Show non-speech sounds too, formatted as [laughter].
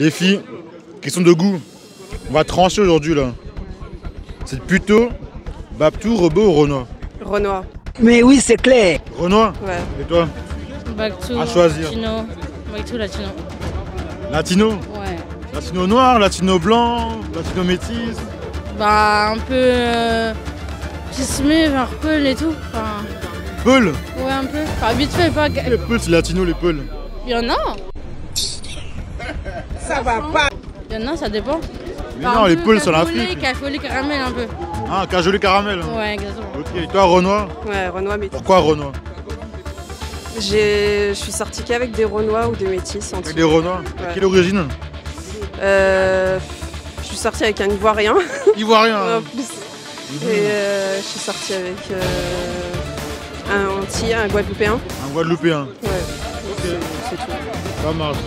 Les filles, question de goût. On va trancher aujourd'hui là. C'est plutôt Baptou, Robot ou Renoir? Renoir. Mais oui, c'est clair. Renoir? Ouais. Et toi? Bactou, À choisir. Latino. Bactou, Latino. Latino? Ouais. Latino noir, latino blanc, latino métis Bah, un peu. Euh, pismé vers Peul et tout. Enfin, Peul? Ouais, un peu. Enfin, vite fait, pas. Les Peuls, c'est latino les Peuls? Il y en a. Ça va pas. Il y en a, ça dépend. Mais non, les c'est en cafolé, Afrique. Cafolé, caramel un peu. Ah, cajolé caramel. Ouais, exactement. Ok, et toi Renoir Ouais, Renoir métis. Pourquoi Renoir J'ai- Je suis sortie qu'avec des Renois ou des métis en Avec des Renoirs Ouais. Quelle origine Euh, je suis sortie avec un Ivoirien [laughs] Ivoirien. en hein. plus. Et euh, je suis sortie avec euh, un Antillais, un Guadeloupéen. Un Guadeloupéen. Ouais, c'est c'est tout. Ça marche.